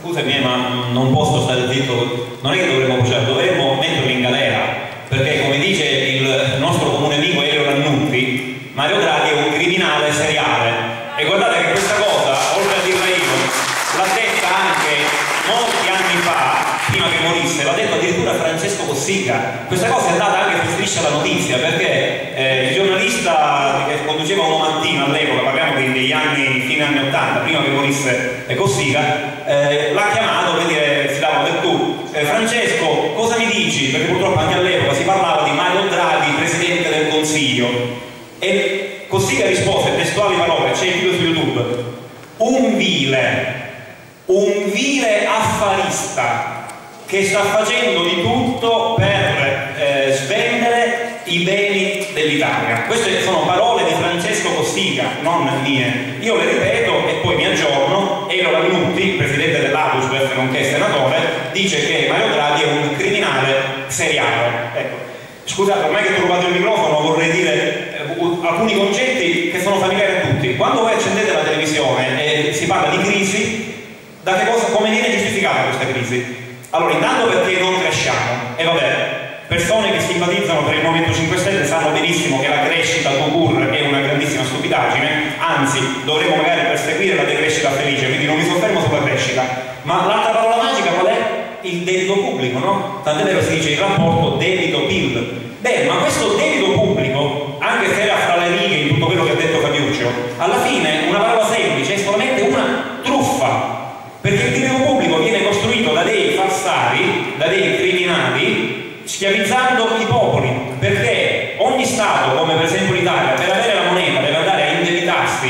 scusami ma non posso stare zitto, non è che dovremmo bruciare, dovremmo metterlo in galera, perché come dice il nostro comune amico Elio Rannutti, Mario Draghi è un criminale seriale. E guardate che questa cosa, oltre a dirla io, l'ha detta anche molti anni fa, prima che morisse, l'ha detto addirittura Francesco Cossiga. Questa cosa è andata anche su striscia la notizia, perché eh, il giornalista che conduceva uno mattino all'epoca, parliamo degli anni, fine anni 80, prima che morisse Cossiga, eh, l'ha chiamato per dire, si dava del tu, eh, Francesco, cosa mi dici? Perché purtroppo anche all'epoca si parlava di Mario Draghi, Presidente del Consiglio. E Cossiga rispose, testuali parole, c'è il video su YouTube, un vile, un vile affarista che sta facendo di tutto per eh, svendere i beni dell'Italia. Queste sono parole Cossiga, non mie. Io le ripeto e poi mi aggiorno. Elo Lannutti, presidente dell'Adusbef, nonché senatore, dice che Mario Draghi è un criminale seriale. Ecco. Scusate, ormai che ho rubato il microfono vorrei dire eh, alcuni concetti che sono familiari a tutti. Quando voi accendete la televisione e si parla di crisi, da che cosa, come viene giustificata questa crisi? Allora, intanto perché non cresciamo, e vabbè, persone che simpatizzano per il Movimento 5 Stelle sanno benissimo che la crescita grandissima stupidaggine, anzi dovremmo magari perseguire la decrescita felice, quindi non mi soffermo sulla crescita. Ma l'altra parola magica qual è? Il debito pubblico, no? Tant'è vero si dice il rapporto debito-PIL. Beh, ma questo debito pubblico, anche se era fra le righe in tutto quello che ha detto Fabiuccio, alla fine una parola semplice è solamente una truffa, perché il debito pubblico viene costruito da dei falsari, da dei criminali schiavizzando i popoli, perché ogni Stato, come per esempio l'Italia, per avere la moneta deve andare a indebitarsi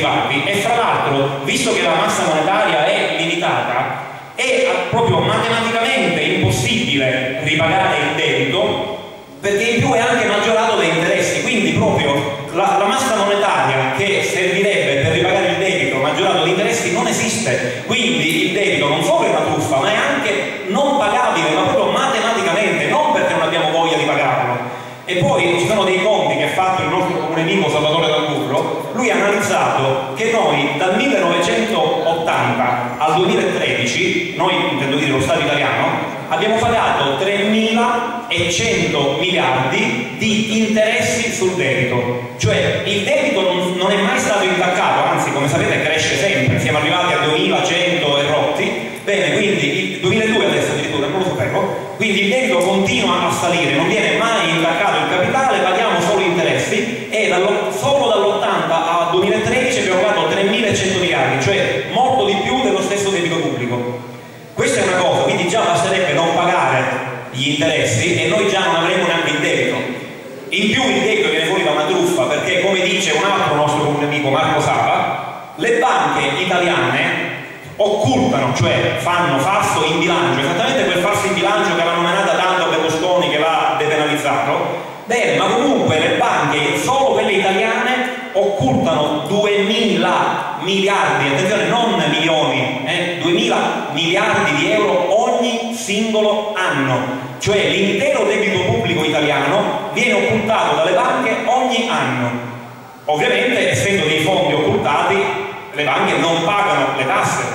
privati e fra l'altro, visto che la massa monetaria è limitata, è proprio matematicamente impossibile ripagare il debito perché in più è anche maggiorato da interessi, quindi proprio la, la massa monetaria che servirebbe per ripagare il debito maggiorato di interessi non esiste, quindi il debito non solo è una truffa ma è anche non pagabile, ma proprio matematicamente, non perché non abbiamo voglia di pagarlo. E poi ci sono dei conti che ha fatto il nostro comune amico Salvatore D'Alburro, lui ha analizzato che noi dal 1980 al 2013, noi intendo dire lo Stato italiano, abbiamo pagato 3.100 miliardi di interessi sul debito, cioè il debito non, è mai stato intaccato, anzi come sapete cresce sempre, siamo arrivati a 2.100 e rotti, bene, quindi il 2002 adesso addirittura, non lo sapevo, quindi il debito continua a salire, non viene mai intaccato il capitale, paghiamo solo interessi e dallo, solo dall'80 al 2013 abbiamo pagato 3.100 miliardi, cioè molto di più dello stesso debito pubblico. Questa è una cosa, quindi già basterebbe non pagare gli interessi e noi già non avremo neanche il debito. In più il debito viene fuori da una truffa perché come dice un altro nostro comune amico Marco Sapa, le banche italiane occultano, cioè fanno falso in bilancio, esattamente quel falso in bilancio che avevano menato tanto a Berlusconi che va depenalizzato. Bene, ma comunque le banche, solo quelle italiane, occultano 2000 miliardi, attenzione, non milioni, eh, 2000 miliardi di euro ogni singolo anno. Cioè l'intero debito pubblico italiano viene occultato dalle banche ogni anno. Ovviamente, essendo dei fondi occultati, le banche non pagano le tasse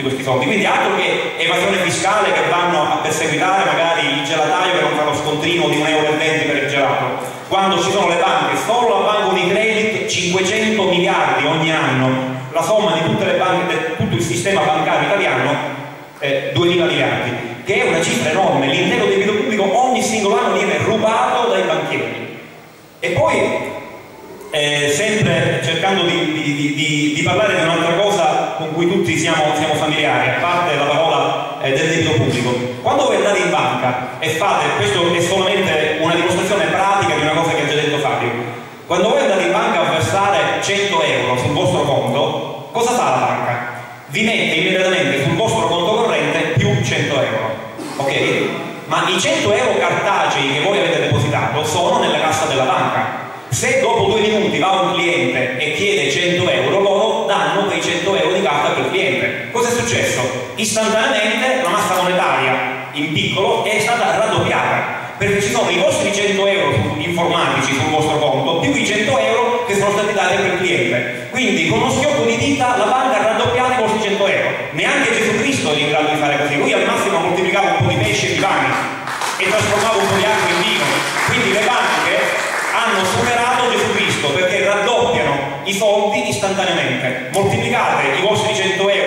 tutti questi soldi, quindi altro che evasione fiscale che vanno a perseguitare magari il gelataio che non fa lo scontrino di 1,20 euro per il gelato. Quando ci sono le banche, solo la banca Unicredit 500 miliardi ogni anno, la somma di tutte le banche, di tutto il sistema bancario italiano è 2000 miliardi, che è una cifra enorme, l'intero debito pubblico ogni singolo anno viene rubato dai banchieri. E poi eh, sempre cercando di, di, di, di, parlare di un'altra cosa con cui tutti siamo, siamo familiari, a parte la parola eh, del debito pubblico. Quando voi andate in banca e fate, questo è solamente una dimostrazione pratica di una cosa che ha già detto Fabio, quando voi andate in banca a versare 100 euro sul vostro conto, cosa fa la banca? Vi mette immediatamente sul vostro conto corrente più 100 euro, ok? Ma i 100 euro cartacei che voi avete depositato sono nella cassa della banca se dopo due minuti va un cliente e chiede 100 euro, loro danno quei 100 euro di carta per cliente. Cosa è successo? Istantaneamente la massa monetaria in piccolo è stata raddoppiata perché ci sono i vostri 100 euro informatici sul vostro conto più i 100 euro che sono stati dati sempre il cliente. Quindi con uno schiocco di dita la banca ha raddoppiato i vostri 100 euro. Neanche Gesù Cristo è in grado di fare così. Lui al massimo moltiplicava un po' di pesce e di pani e trasformava un po' di acqua in vino. Quindi le banche hanno superato Gesù Cristo perché raddoppiano i soldi istantaneamente. Moltiplicate i vostri 100 euro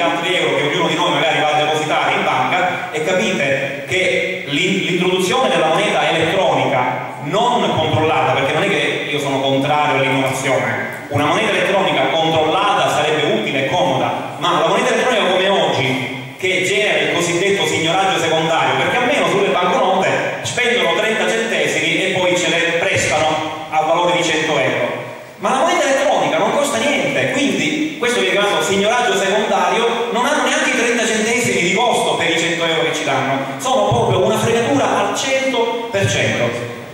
altri euro che ognuno di noi magari va a depositare in banca e capite che l'introduzione della moneta elettronica non controllata, perché non è che io sono contrario all'innovazione, una moneta elettronica controllata sarebbe utile e comoda, ma la moneta elettronica come oggi, che genera il cosiddetto signoraggio secondario, perché almeno sulle banconote spendono 30 centesimi e poi ce le prestano a valore di 100 euro. Ma la moneta elettronica non costa niente, quindi questo viene chiamato signoraggio secondario,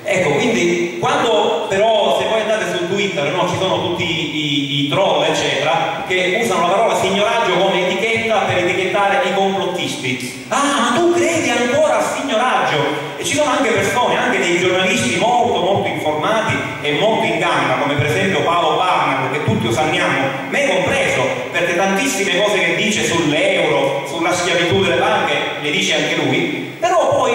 Ecco, quindi quando però, se poi andate su Twitter, no, ci sono tutti i, i, troll, eccetera, che usano la parola signoraggio come etichetta per etichettare i complottisti. Ah, ma tu credi ancora al signoraggio? E ci sono anche persone, anche dei giornalisti molto molto informati e molto in gamba, come per esempio Paolo Barnaco, che tutti osanniamo, me compreso, perché tantissime cose che dice sull'euro, sulla schiavitù delle banche, le dice anche lui, però poi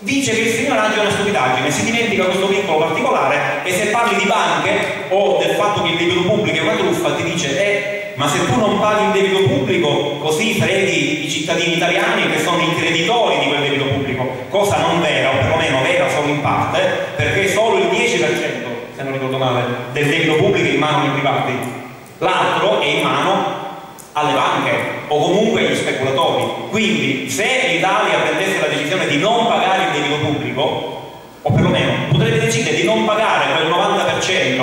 dice che il signoraggio è una stupidaggine, si dimentica questo vincolo particolare e se parli di banche o del fatto che il debito pubblico è una truffa ti dice eh, ma se tu non paghi il debito pubblico così freghi i cittadini italiani che sono i creditori di quel debito pubblico, cosa non vera o perlomeno vera solo in parte perché solo il 10% se non ricordo male del debito pubblico è in mano ai privati, l'altro è in mano alle banche o comunque agli speculatori. Quindi se l'Italia prendesse la decisione di non pagare il debito pubblico, o perlomeno potrebbe decidere di non pagare quel 90%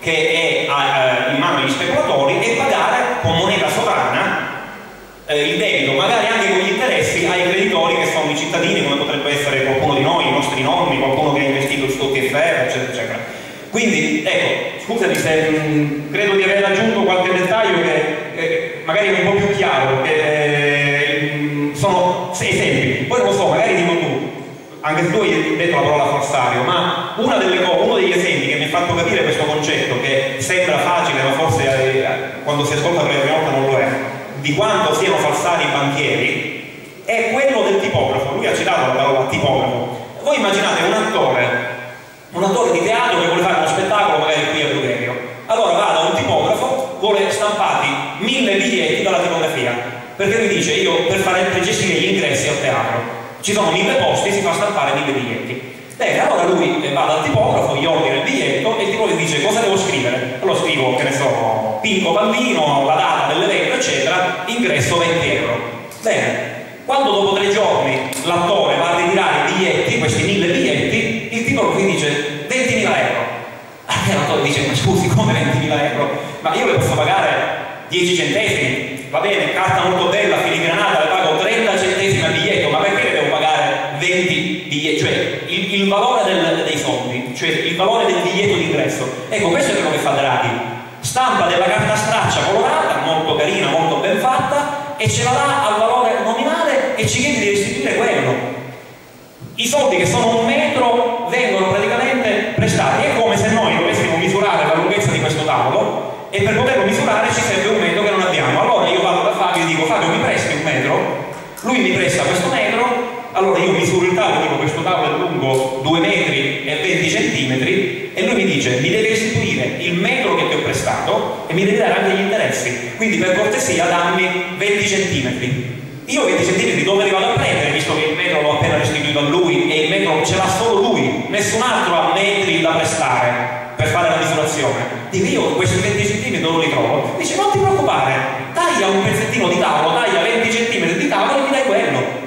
che è eh, in mano agli speculatori e pagare con moneta sovrana eh, il debito, magari anche con gli interessi ai creditori che sono i cittadini, come potrebbe essere qualcuno di noi, i nostri nonni, qualcuno che ha investito su TFR, eccetera, eccetera. Quindi, ecco, scusami se mh, mm, credo di aver aggiunto qualche dettaglio che eh, magari è un po' più chiaro, perché eh, sono esempi. Poi non lo so, magari dico tu, anche tu hai detto la parola falsario, ma uno degli esempi che mi ha fatto capire questo concetto, che sembra facile, ma forse eh, quando si ascolta per la prima volta non lo è, di quanto siano falsari i banchieri, è quello del tipografo. Lui ha citato la parola tipografo. Voi immaginate un attore, un attore di teatro che vuole fare uno spettacolo magari qui a Brugerio. Allora va da un tipografo, vuole stampati mille biglietti dalla tipografia, perché lui dice io per fare per gestire gli ingressi al teatro ci sono mille posti, si fa stampare mille biglietti. Bene, allora lui va dal tipografo, gli ordina il biglietto e il tipografo dice cosa devo scrivere? Allora scrivo, che ne so, Pinco Bambino, la data dell'evento, eccetera, ingresso 20 euro. Bene, quando dopo tre giorni l'attore va a ritirare i biglietti, questi mille biglietti, il tipografo gli dice 20.000 euro. E l'attore dice, ma scusi, come 20.000 euro? Ma io le posso pagare 10 centesimi, va bene, carta molto bella, filigranata, le pago 30 centesimi al biglietto, ma perché le devo pagare 20 biglietti? Il, il valore del, dei soldi, cioè il valore del biglietto d'ingresso. Ecco, questo è quello che fa Draghi. Stampa della carta straccia colorata, molto carina, molto ben fatta, e ce la dà al valore nominale e ci chiede di restituire quello. I soldi che sono un metro vengono praticamente prestati. È come se noi dovessimo misurare la lunghezza di questo tavolo e per poterlo misurare ci serve un metro che non abbiamo. Allora io vado da Fabio e dico Fabio mi presti un metro? Lui mi presta questo metro, allora io misuro il tavolo, dico questo tavolo è lungo 2 metri e 20 centimetri e lui mi dice mi devi restituire il metro che ti ho prestato e mi devi dare anche gli interessi. Quindi per cortesia dammi 20 centimetri. Io 20 centimetri dove li vado a prendere, visto che il metro l'ho appena restituito a lui e il metro ce l'ha solo lui, nessun altro ha metri da prestare per fare la misurazione. Dico io questi 20 cm dove li trovo? Dice non ti preoccupare, taglia un pezzettino di tavolo, taglia 20 cm di tavolo e mi dai quello.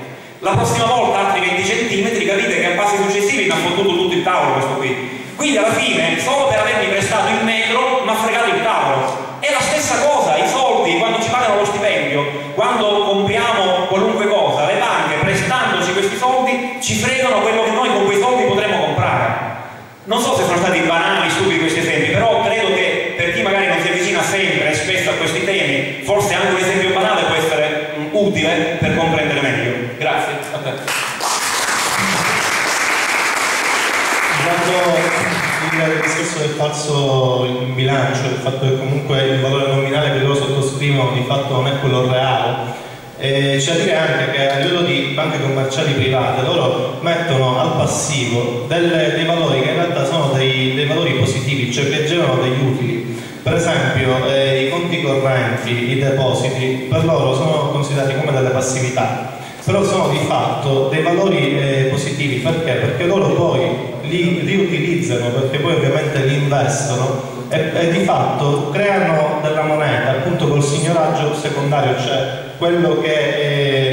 La prossima volta altri 20 cm, capite che a passi successivi mi ha fottuto tutto il tavolo questo qui. Quindi alla fine, solo per avermi prestato il metro, mi ha fregato il tavolo. È la stessa cosa, i soldi, quando ci pagano lo stipendio, quando compriamo qualunque cosa, le banche prestandoci questi soldi ci fregano quello che noi con quei soldi potremmo comprare. Non so se sono stati banali, stupidi questi esempi, però credo che per chi magari non si avvicina sempre e spesso a questi temi, forse anche un esempio banale può essere mm, utile per comprendere meglio. Grazie. Il falso in bilancio, il fatto che comunque il valore nominale che loro sottoscrivono di fatto non è quello reale. E c'è da dire anche che a livello di banche commerciali private loro mettono al passivo delle, dei valori che in realtà sono dei, dei, valori positivi, cioè che generano degli utili. Per esempio eh, i conti correnti, i depositi, per loro sono considerati come delle passività però sono di fatto dei valori eh, positivi perché? Perché loro poi li riutilizzano, perché poi ovviamente li investono e, e di fatto creano della moneta appunto col signoraggio secondario, cioè quello che eh, se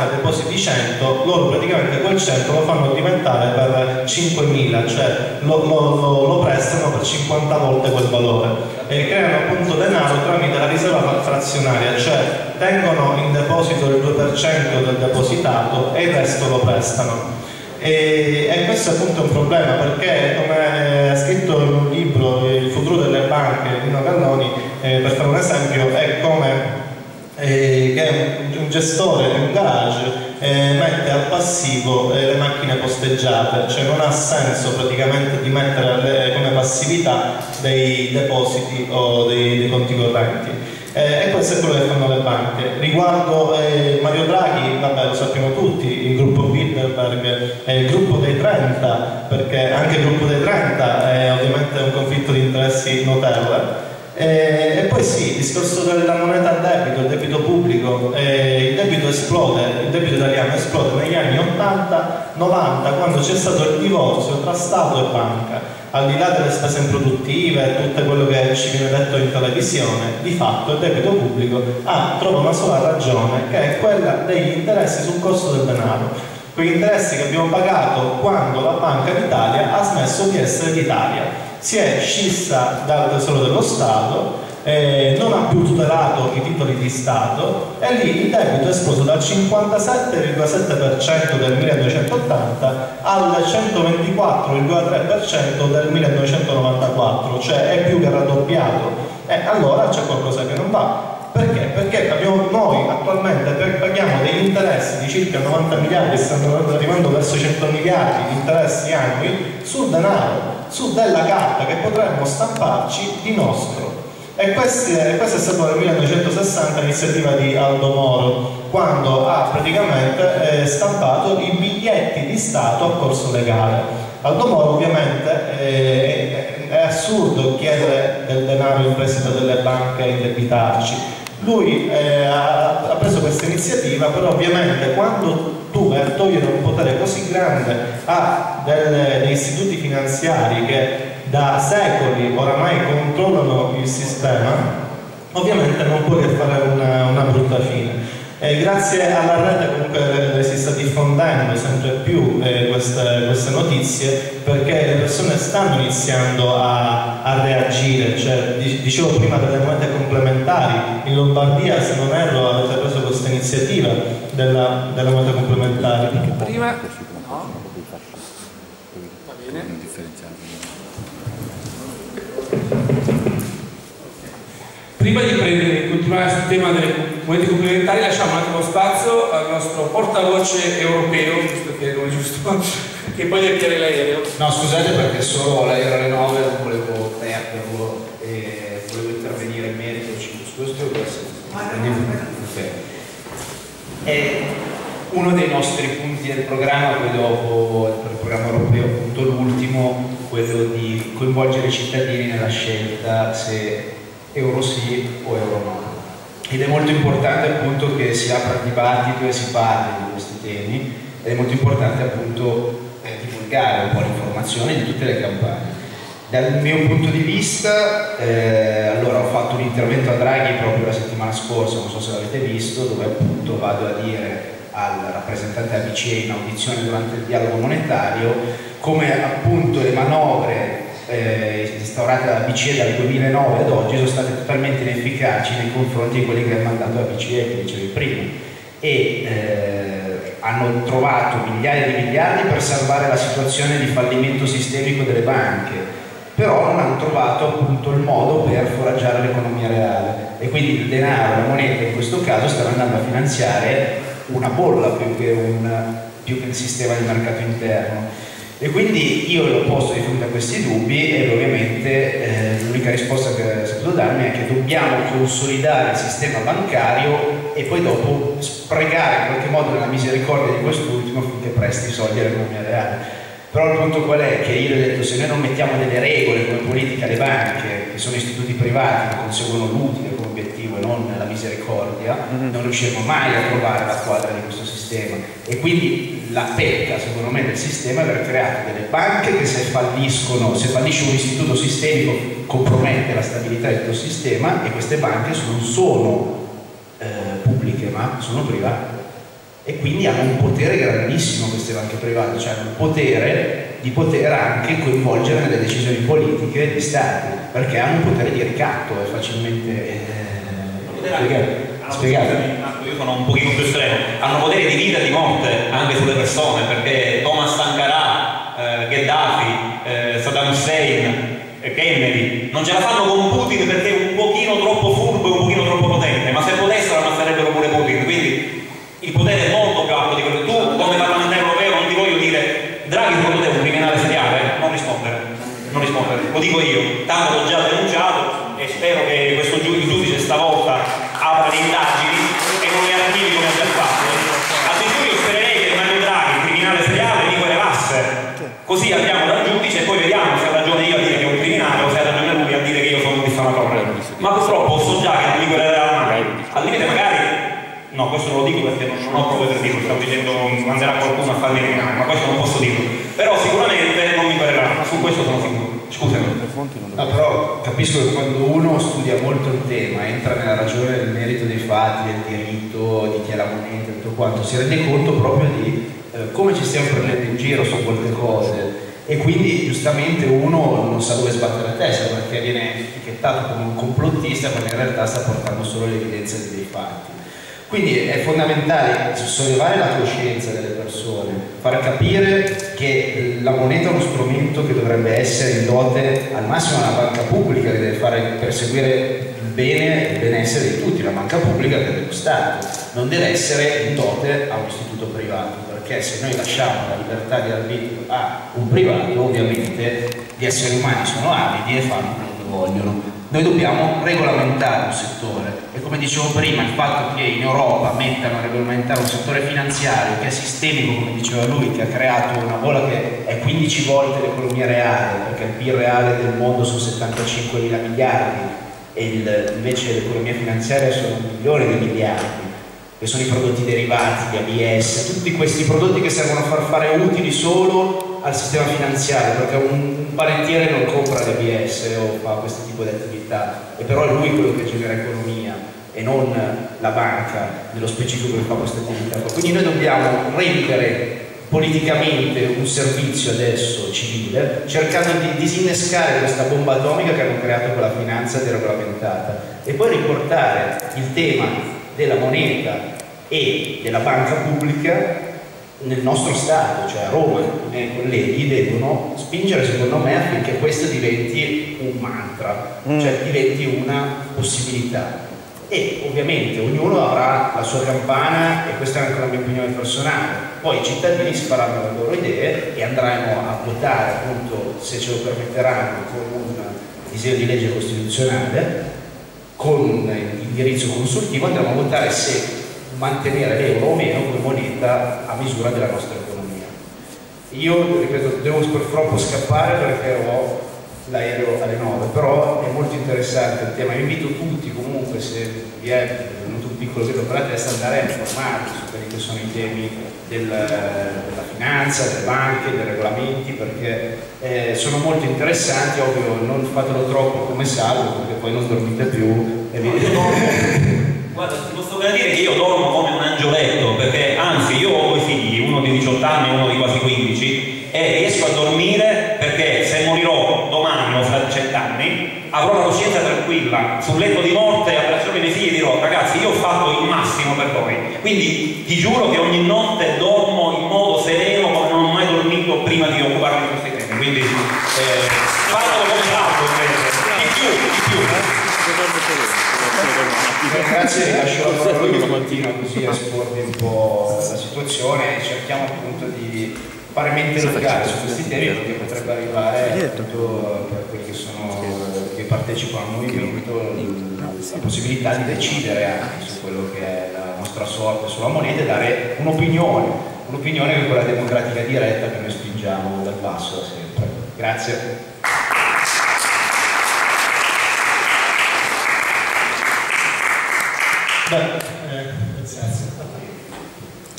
banca depositi 100, loro praticamente quel 100 lo fanno diventare per 5.000, cioè lo, lo, lo, prestano per 50 volte quel valore e creano appunto denaro tramite la riserva frazionaria, cioè tengono in deposito il 2% del depositato e il resto lo prestano. E, e, questo è appunto un problema perché come ha scritto in un libro Il futuro delle banche Nino Cannoni, eh, per fare un esempio, è come eh, che un, un, gestore di un garage eh, mette al passivo eh, le macchine posteggiate, cioè non ha senso praticamente di mettere le, come passività dei depositi o dei, dei conti correnti. Eh, e questo è quello che fanno le banche. Riguardo eh, Mario Draghi, vabbè, lo sappiamo tutti, il gruppo Bilderberg è il gruppo dei 30, perché anche il gruppo dei 30 è ovviamente un conflitto di interessi notevole. Eh, e poi sì, il discorso della moneta a debito, il debito pubblico, eh, il debito esplode, il debito italiano esplode negli anni 80-90 quando c'è stato il divorzio tra Stato e banca al di là delle spese improduttive e tutto quello che ci viene detto in televisione, di fatto il debito pubblico ha, trova una sola ragione, che è quella degli interessi sul costo del denaro. Quegli interessi che abbiamo pagato quando la Banca d'Italia ha smesso di essere d'Italia. Si è scissa dal tesoro dello Stato eh, non ha più tutelato i titoli di Stato e lì il debito è esploso dal 57,7% del 1980 al 124,3% del 1994, cioè è più che raddoppiato. E allora c'è qualcosa che non va. Perché? Perché abbiamo, noi attualmente paghiamo degli interessi di circa 90 miliardi, stanno arrivando verso 100 miliardi di interessi annui sul denaro, su della carta che potremmo stamparci di nostro e questa, questa è stata nel 1960 l'iniziativa di Aldo Moro, quando ha praticamente eh, stampato i biglietti di Stato a corso legale. Aldo Moro ovviamente eh, è assurdo chiedere del denaro in prestito delle banche e indebitarci. Lui eh, ha, preso questa iniziativa, però ovviamente quando tu a togliere un potere così grande a delle, degli istituti finanziari che da secoli oramai controllano il sistema, ovviamente non puoi fare una, una brutta fine. E grazie alla rete comunque si sta diffondendo sempre più eh, queste, queste, notizie perché le persone stanno iniziando a, a reagire, cioè, dicevo prima delle monete complementari, in Lombardia se non erro avete preso questa iniziativa della, delle monete complementari. Prima no. Va bene. Prima di prendere, continuare sul tema delle monete complementari, lasciamo un attimo spazio al nostro portavoce europeo, visto che non è giusto, che poi deve piare l'aereo. No, scusate perché solo l'aereo alle 9 non volevo perderlo e volevo intervenire in merito su questo è uno dei nostri punti del programma, poi dopo il programma europeo, appunto l'ultimo, quello di coinvolgere i cittadini nella scelta se euro sì o euro no. Ed è molto importante appunto che si apra il dibattito e si parli di questi temi ed è molto importante appunto eh, divulgare un po' l'informazione di tutte le campagne. Dal mio punto di vista, eh, allora ho fatto un intervento a Draghi proprio la settimana scorsa, non so se l'avete visto, dove appunto vado a dire al rappresentante ABCE in audizione durante il dialogo monetario come appunto le manovre eh, instaurate dalla BCE dal 2009 ad oggi sono state totalmente inefficaci nei confronti di quelli che ha mandato la BCE, che dicevi prima, e eh, hanno trovato migliaia di miliardi per salvare la situazione di fallimento sistemico delle banche, però non hanno trovato appunto il modo per foraggiare l'economia reale. E quindi il denaro, la moneta in questo caso stanno andando a finanziare una bolla più che un, più che un sistema di mercato interno E quindi io l'ho posto di fronte a questi dubbi e ovviamente eh, l'unica risposta che saputo darmi è che dobbiamo consolidare il sistema bancario e poi dopo sprecare in qualche modo nella misericordia di quest'ultimo finché presti i soldi all'economia reale. Però il punto qual è? Che io ho detto se noi non mettiamo delle regole come politica alle banche, che sono istituti privati che conseguono l'utile come obiettivo e non la misericordia, mm-hmm. non riusciremo mai a trovare la quadra di questo sistema. E quindi la pecca, secondo me, del sistema è aver creato delle banche che se falliscono, se fallisce un istituto sistemico compromette la stabilità del tuo sistema e queste banche non sono eh, pubbliche ma sono private e quindi hanno un potere grandissimo queste banche private, cioè hanno il potere di poter anche coinvolgere nelle decisioni politiche di Stati, perché hanno un potere di ricatto, è facilmente eh, spiegato. Io sono un pochino più estremo, hanno potere di vita e di morte anche sulle persone, perché Thomas Sankara, eh, Gheddafi, eh, Saddam Hussein, eh, Kennedy non ce la fanno con Putin perché è un pochino troppo furbo e un pochino troppo potente, ma se potessero ammazzerebbero pure Putin, quindi il potere è molto più alto di quello. Tu, come parlamentare europeo, non ti voglio dire Draghi secondo te è un criminale seriale? Non rispondere, non rispondere, lo dico io, tanto l'ho già denunciato e spero che questo giudice stavolta apra le indagini e non le archivi come ha già fatto. Addirittura io spererei che Mario Draghi, criminale seriale, mi querelasse. Così andiamo dal giudice e poi vediamo se ha ragione io a dire che è un criminale o se ha ragione lui a dire che io sono un diffamatore. Ma purtroppo so già che non mi querelerà mai. Al limite magari No, questo non lo dico perché non, ho prove per dirlo, stavo dicendo manderà qualcuno a farmi criminale, ma questo non posso dirlo. Però sicuramente non mi parlerà, su questo sono sicuro. Scusami. No, però capisco che quando uno studia molto il tema, entra nella ragione del merito dei fatti, del diritto, di chi è la moneta, tutto quanto, si rende conto proprio di eh, come ci stiamo prendendo in giro su molte cose e quindi giustamente uno non sa dove sbattere la testa perché viene etichettato come un complottista quando in realtà sta portando solo l'evidenza dei fatti. Quindi è fondamentale sollevare la coscienza delle persone, far capire che la moneta è uno strumento che dovrebbe essere in dote al massimo alla banca pubblica che deve fare perseguire il bene e il benessere di tutti, la banca pubblica che è dello Stato, non deve essere in dote a un istituto privato, perché se noi lasciamo la libertà di arbitrio a un privato, ovviamente gli esseri umani sono avidi e fanno quello che vogliono. Noi dobbiamo regolamentare un settore e come dicevo prima il fatto che in Europa mettano a regolamentare un settore finanziario che è sistemico come diceva lui che ha creato una bolla che è 15 volte l'economia reale perché il PIL reale del mondo sono 75 mila miliardi e il, invece l'economia finanziaria sono milioni di miliardi che sono i prodotti derivati, gli ABS, tutti questi prodotti che servono a far fare utili solo al sistema finanziario perché un, panettiere non compra l'ABS o fa questo tipo di attività e però è lui quello che genera economia e non la banca nello specifico che fa questa attività quindi noi dobbiamo rendere politicamente un servizio adesso civile cercando di disinnescare questa bomba atomica che hanno creato con la finanza deregolamentata e poi riportare il tema della moneta e della banca pubblica nel nostro Stato, cioè a Roma, i miei colleghi devono spingere secondo me affinché questo diventi un mantra, mm. cioè diventi una possibilità. E ovviamente ognuno avrà la sua campana e questa è anche la mia opinione personale. Poi i cittadini si faranno le loro idee e andranno a votare appunto, se ce lo permetteranno, con un disegno di legge costituzionale, con indirizzo consultivo andremo a votare se mantenere l'euro o meno come moneta a misura della nostra economia. Io, ripeto, devo purtroppo scappare perché ho l'aereo alle 9, però è molto interessante il tema. invito tutti comunque, se vi è venuto un piccolo vedo per la testa, andare a informarvi su quelli che sono i temi del, della finanza, delle banche, dei regolamenti, perché eh, sono molto interessanti, ovvio non fatelo troppo come salvo, perché poi non dormite più. E vi... Guarda, ti posso dire che io dormo come un angioletto, perché anzi io ho due figli, uno di 18 anni e uno di quasi 15, e riesco a dormire perché se morirò domani o fra 100 anni avrò la coscienza tranquilla, sul letto di morte abbraccerò i miei figli e dirò ragazzi io ho fatto il massimo per voi. Quindi ti giuro che ogni notte dormo in modo sereno come non ho mai dormito prima di occuparmi di questi temi. Quindi eh, fatelo come l'altro invece. Di più, di più. Grazie, lascio la parola a Martino così a esporvi un po' la situazione e cerchiamo appunto di fare mente locale su questi temi perché potrebbe arrivare appunto per quelli che, sono, che partecipano al movimento la possibilità di decidere anche su quello che è la nostra sorte sulla moneta e dare un'opinione, un'opinione che è quella democratica diretta che noi spingiamo dal basso sempre. Grazie.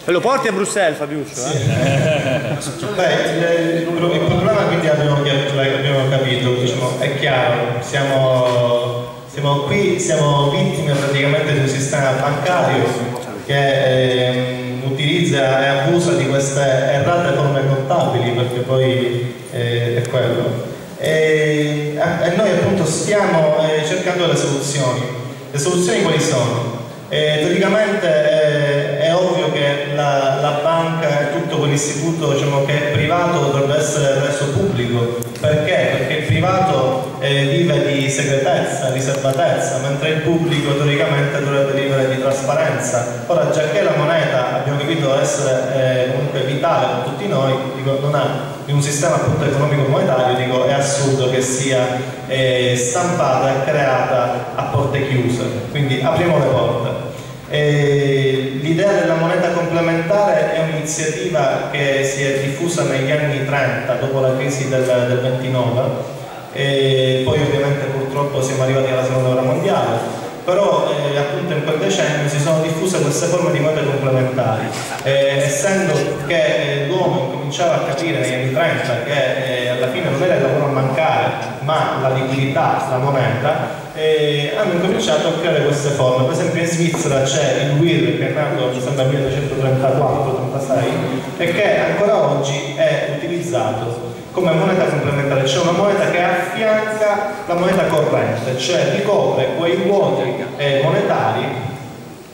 Lo porti a Bruxelles Fabiuccio? Sì. Eh? Beh, il, problema quindi abbiamo, abbiamo capito, diciamo, è chiaro, siamo, siamo, qui, siamo vittime praticamente di un sistema bancario che eh, utilizza e abusa di queste errate forme contabili perché poi eh, è quello. E, e, noi appunto stiamo eh, cercando le soluzioni. Le soluzioni quali sono? Eh, teoricamente eh, è ovvio che la, la, banca e tutto quell'istituto diciamo, che è privato dovrebbe essere reso pubblico. Perché? Perché il privato eh, vive di segretezza, riservatezza, mentre il pubblico teoricamente dovrebbe vivere di trasparenza. Ora, già che la moneta abbiamo capito essere eh, comunque vitale per tutti noi, dico, non ha in un sistema appunto economico monetario dico è assurdo che sia eh, stampata e creata a porte chiuse quindi apriamo le porte l'idea della moneta complementare è un'iniziativa che si è diffusa negli anni 30 dopo la crisi del, del 29 e poi ovviamente purtroppo siamo arrivati alla seconda guerra mondiale però eh, appunto in quel decennio si sono diffuse queste forme di monete complementari. Eh, essendo che eh, l'uomo cominciava a capire negli anni 30 che eh, alla fine non era il lavoro a mancare ma la liquidità, la moneta eh, hanno cominciato a creare queste forme. Per esempio in Svizzera c'è il WIR che è nato sembra 1934-36 e che ancora oggi è utilizzato come moneta complementare, c'è una moneta che affianca la moneta corrente, cioè ricopre quei vuoti eh, monetari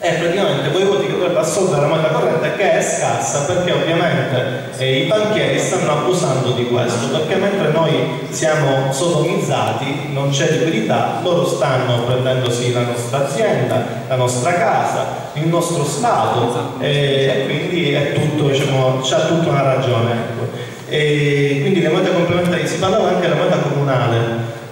e praticamente quei vuoti che dovrebbe assolvere la moneta corrente che è scarsa perché ovviamente eh, i banchieri stanno abusando di questo perché mentre noi siamo sodomizzati non c'è liquidità loro stanno prendendosi la nostra azienda la nostra casa il nostro stato eh, e quindi è tutto diciamo c'ha tutta una ragione ecco. E quindi le monete complementari, si parlava anche della moneta comunale,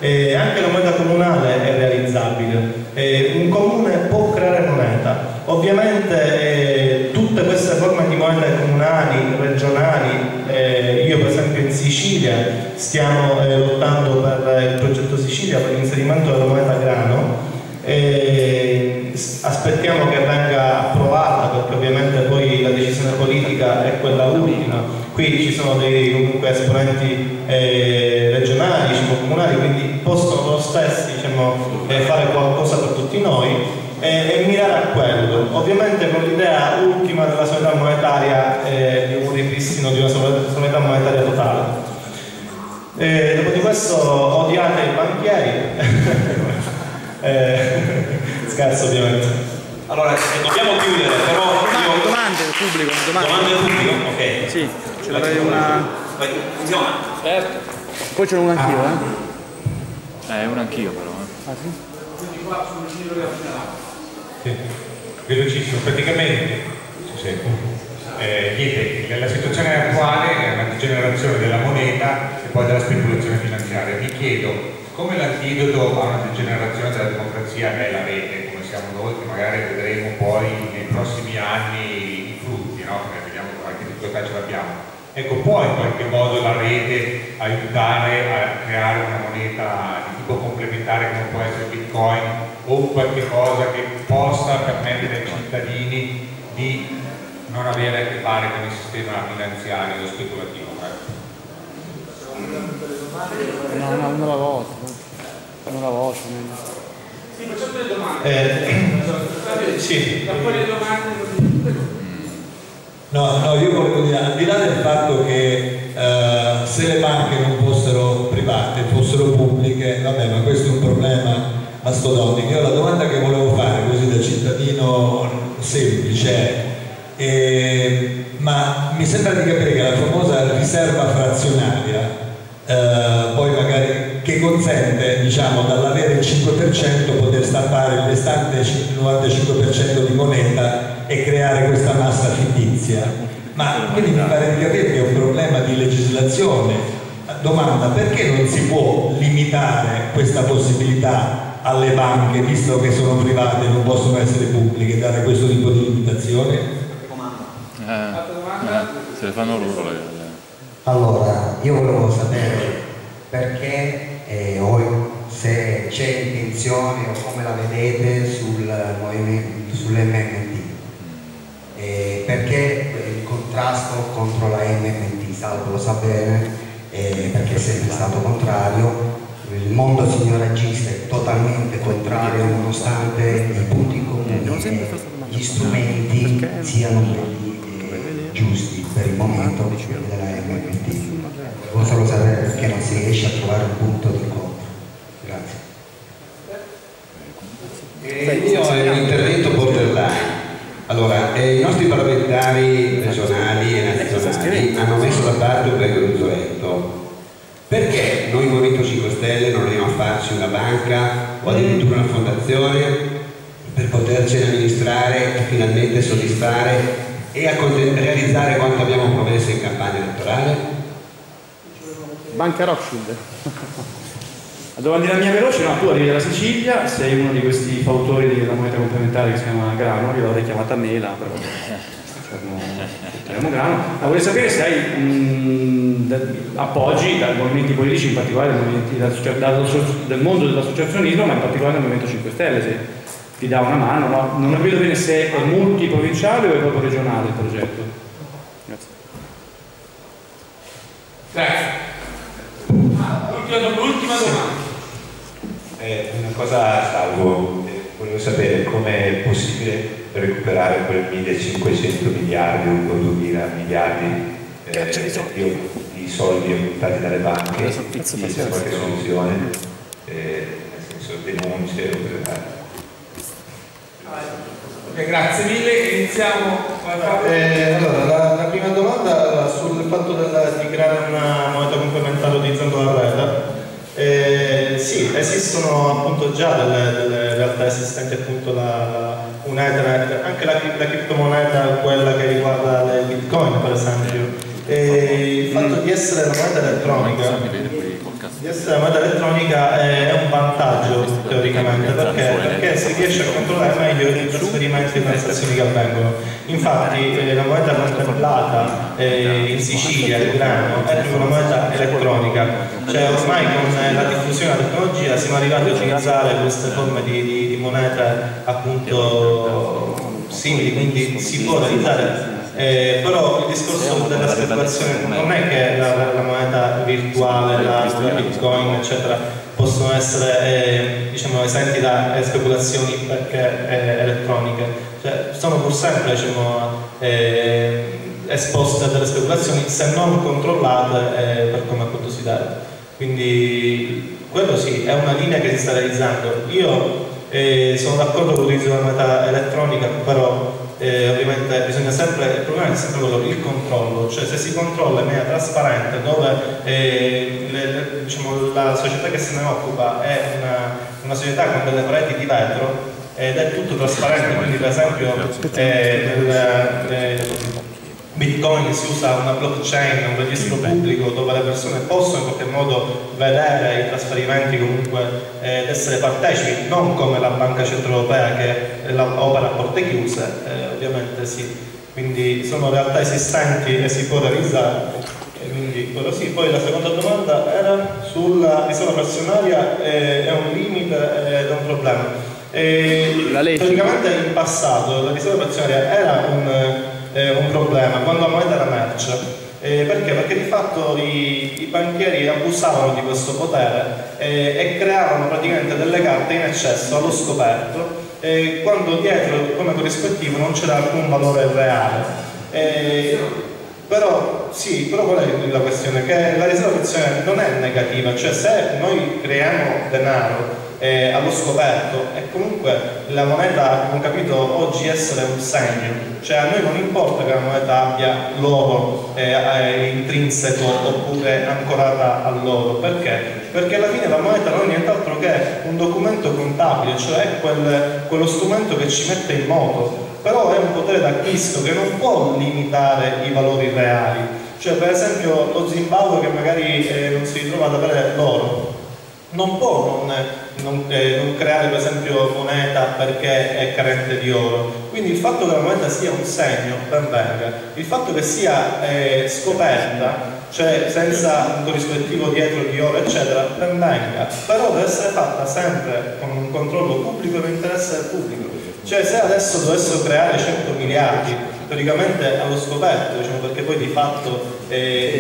e anche la moneta comunale è realizzabile, e un comune può creare moneta. Ovviamente eh, tutte queste forme di monete comunali, regionali, eh, io per esempio in Sicilia stiamo eh, lottando per il progetto Sicilia, per l'inserimento della moneta grano, aspettiamo che venga approvata perché ovviamente poi la decisione politica è quella ultima qui ci sono dei comunque esponenti eh, regionali, diciamo, comunali, quindi possono loro stessi diciamo, eh, fare qualcosa per tutti noi e, e, mirare a quello, ovviamente con l'idea ultima della solidarietà monetaria eh, di un ripristino di una solidarietà monetaria totale. E dopo di questo odiate i banchieri, eh, scherzo ovviamente. Allora, dobbiamo chiudere, però... Io... Domande del pubblico, domande. domande del pubblico? Ok. Sì, ce l'avrei una... Vai, funziona? Certo. Poi ce l'ho una anch'io, eh? Eh, una anch'io però. Eh. Ah sì? Sì, velocissimo, praticamente, eh, niente, la situazione attuale è una degenerazione della moneta e poi della speculazione finanziaria. Mi chiedo, come l'antidoto a una degenerazione della democrazia è la rete, come siamo noi, che magari vedremo poi nei prossimi anni i frutti, no? Perché vediamo qualche difficoltà ce l'abbiamo. Ecco, può in qualche modo la rete aiutare a creare una moneta di tipo complementare come può essere Bitcoin o qualche cosa che possa permettere ai cittadini di non avere a che fare con il sistema finanziario o speculativo? Eh? No, no, una alla volta. Una alla volta. Sì, facciamo delle domande. Eh, sì. Poi le domande No, no, io volevo dire, al di là del fatto che eh, se le banche non fossero private, fossero pubbliche, vabbè, ma questo è un problema mastodontico. Io la domanda che volevo fare, così da cittadino semplice, è, eh, ma mi sembra di capire che la famosa riserva frazionaria eh, poi magari che consente diciamo dall'avere il 5% poter stampare il restante 95% di moneta e creare questa massa fittizia Ma quindi mi pare di capire che è un problema di legislazione. Domanda, perché non si può limitare questa possibilità alle banche, visto che sono private e non possono essere pubbliche, dare questo tipo di limitazione? Eh, eh, se le fanno loro le. Allora, io volevo sapere perché eh, o se c'è intenzione o come la vedete sul movimento, sull'MMT. Contrasto contro la MMT, Salvo lo sa bene, eh, perché è sempre stato contrario, il mondo signoragista è totalmente contrario nonostante i punti comuni e gli strumenti siano quelli eh, giusti per il momento della MMT. Volevo solo sapere perché non si riesce a trovare un punto di incontro. Grazie. Eh, io ho un intervento borderline. Allora, eh, i nostri parlamentari regionali e nazionali hanno messo da parte un vecchio gruzzoletto. Perché noi Movimento 5 Stelle non andiamo a farci una banca o addirittura una fondazione per poterci amministrare e finalmente soddisfare e realizzare quanto abbiamo promesso in campagna elettorale? Banca Rothschild. La domandina mia veloce, no, tu arrivi dalla Sicilia, sei uno di questi fautori della moneta complementare che si chiama grano, io l'avrei chiamata mela, però. Ma vorrei sapere se hai mh, da- appoggi dai movimenti politici, in particolare dai movimenti dal, dal- del mondo dell'associazionismo, ma in particolare del Movimento 5 Stelle, se ti dà una mano, ma non vedo bene se è multiprovinciale o è proprio regionale il progetto. Grazie. Grazie. L'ultima, l'ultima domanda. Eh, una cosa salvo, volevo sapere come è possibile recuperare quel 1500 miliardi o 2000 miliardi eh, di, di soldi buttati dalle banche, se c'è qualche soluzione, eh, nel senso denunce o Ok, grazie mille, iniziamo. Eh, allora, la, la prima domanda sul fatto del- di creare una moneta complementare utilizzando la rete. Sì, esistono appunto già delle, delle realtà esistenti, appunto la, la- un Ethernet, anche la, la criptomoneta, quella che riguarda le bitcoin per esempio. E il fatto di essere una moneta elettronica di essere moneta elettronica è un vantaggio teoricamente perché, perché si riesce a controllare meglio i trasferimenti e le transazioni che avvengono. Infatti eh, la moneta contemplata eh, in Sicilia, il grano, è più una moneta elettronica, cioè ormai con eh, la diffusione della tecnologia siamo arrivati a utilizzare queste forme di, di, di monete appunto simili, quindi si può realizzare eh, però il discorso della speculazione non è che la, la moneta virtuale, la, la bitcoin, eccetera, possono essere eh, diciamo, esenti da eh, speculazioni perché eh, elettroniche, cioè, sono pur sempre diciamo, eh, esposte a delle speculazioni se non controllate eh, per come appunto si deve. Quindi quello sì, è una linea che si sta realizzando. Io sono d'accordo con l'utilizzo della moneta elettronica, però eh, ovviamente bisogna sempre, il problema è sempre quello, il controllo, cioè se si controlla in maniera trasparente dove eh, le- le- diciamo, la società che se ne occupa è una, una società con delle pareti di vetro ed è tutto trasparente, quindi per esempio eh, nel, eh, Bitcoin si usa una blockchain, un registro pubblico dove le persone possono in qualche modo vedere i trasferimenti comunque eh, ed essere partecipi, non come la Banca Centrale Europea che opera a porte chiuse, eh, ovviamente sì. Quindi sono realtà esistenti e si può realizzare. E quindi quello sì. Poi la seconda domanda era sulla riserva frazionaria, eh, è un limite ed è un problema. Praticamente in passato la riserva frazionaria era un, eh, un problema quando la moneta era merce. Eh, perché? Perché di fatto i, i banchieri abusavano di questo potere eh, e creavano praticamente delle carte in eccesso allo scoperto eh, quando dietro come corrispettivo non c'era alcun valore reale. Eh, però sì, però qual è la questione? Che la riserva frazionaria non è negativa, cioè se noi creiamo denaro eh, allo scoperto e comunque la moneta abbiamo capito oggi essere un segno, cioè a noi non importa che la moneta abbia l'oro eh, eh, intrinseco oppure ancorata all'oro, perché? Perché alla fine la moneta non è nient'altro che un documento contabile, cioè quel- quello strumento che ci mette in moto però è un potere d'acquisto che non può limitare i valori reali. Cioè per esempio lo Zimbabwe che magari eh, non si ritrova ad avere l'oro, non può non, non, eh, non, creare per esempio moneta perché è carente di oro. Quindi il fatto che la moneta sia un segno, ben venga. Il fatto che sia eh, scoperta, cioè senza un corrispettivo dietro di oro, eccetera, ben venga. Però deve essere fatta sempre con un controllo pubblico e l'interesse del pubblico. Cioè se adesso dovessero creare 100 miliardi, teoricamente allo scoperto, diciamo, perché poi di fatto... Eh,